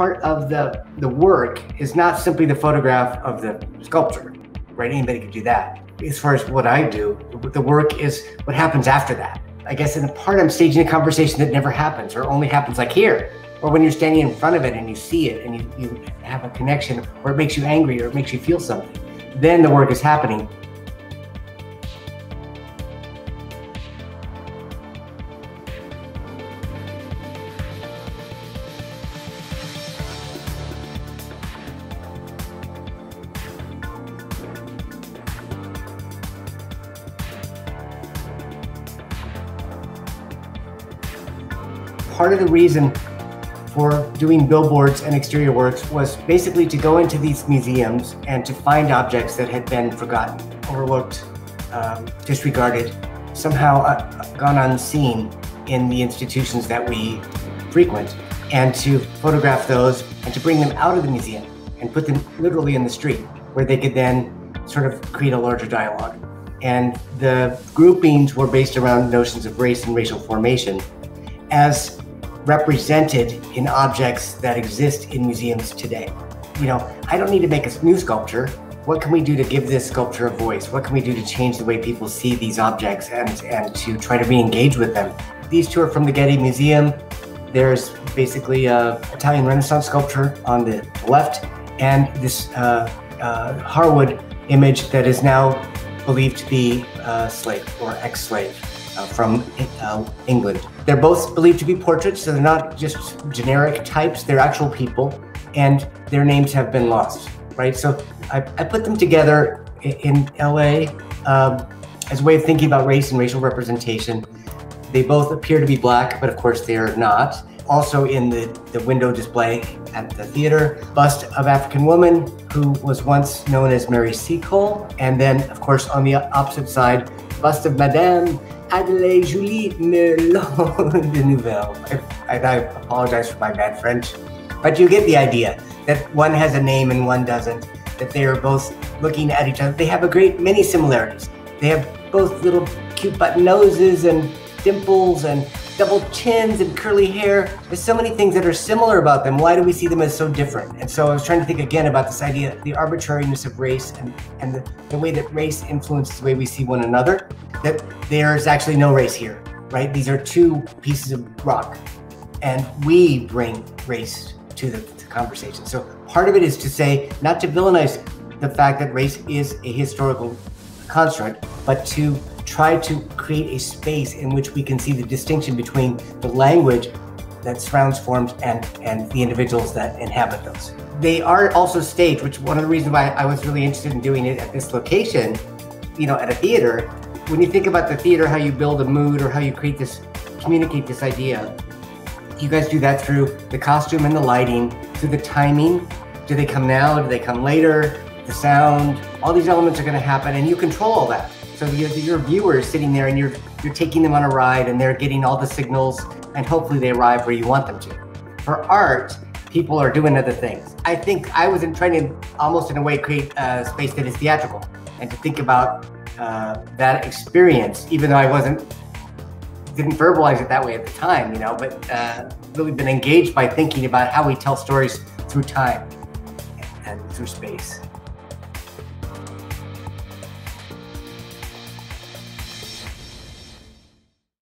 part of the the work is not simply the photograph of the sculpture, right? Anybody could do that. As far as what I do, the work is what happens after that. I guess in a part, I'm staging a conversation that never happens or only happens like here, or when you're standing in front of it and you see it and you, you have a connection, or it makes you angry or it makes you feel something. Then the work is happening part of the reason for doing billboards and exterior works was basically to go into these museums and to find objects that had been forgotten, overlooked, um, disregarded, somehow uh, gone unseen in the institutions that we frequent, and to photograph those and to bring them out of the museum and put them literally in the street where they could then sort of create a larger dialogue. And the groupings were based around notions of race and racial formation as represented in objects that exist in museums today. You know, I don't need to make a new sculpture. What can we do to give this sculpture a voice? What can we do to change the way people see these objects and, and to try to re-engage with them? These two are from the Getty Museum. There's basically a Italian Renaissance sculpture on the left and this uh, uh, Harwood image that is now believed to be a slave or ex-slave uh, from uh, England. They're both believed to be portraits, so they're not just generic types, they're actual people, and their names have been lost, right? So I, I put them together in, LA um, as a way of thinking about race and racial representation. They both appear to be black, but of course they are not. Also in the, the window display at the theater, bust of African woman who was once known as Mary Seacole. And then, of course, on the opposite side, of Madame Adelaide Julie Merlon de Nouvelle. I, apologize for my bad French, but you get the idea that one has a name and one doesn't, that they are both looking at each other. They have a great many similarities. They have both little cute button noses and dimples and double chins and curly hair. There's so many things that are similar about them. Why do we see them as so different? And so I was trying to think again about this idea, the arbitrariness of race and, and the, the way that race influences the way we see one another, that there's actually no race here, right? These are two pieces of rock. And we bring race to the, to the conversation. So part of it is to say, not to villainize the fact that race is a historical construct, but to try to create a space in which we can see the distinction between the language that surrounds forms and, and the individuals that inhabit those. They are also staged, which one of the reasons why I was really interested in doing it at this location, you know, at a theater. When you think about the theater, how you build a mood or how you create this, communicate this idea, you guys do that through the costume and the lighting, through the timing. Do they come now? Do they come later? The sound, all these elements are going to happen, and you control all that. So your, your viewer is sitting there and you're you're taking them on a ride and they're getting all the signals and hopefully they arrive where you want them to. For art, people are doing other things. I think I was in trying to almost in a way create a space that is theatrical and to think about uh, that experience, even though I wasn't didn't verbalize it that way at the time, you know, but uh, really been engaged by thinking about how we tell stories through time and through space.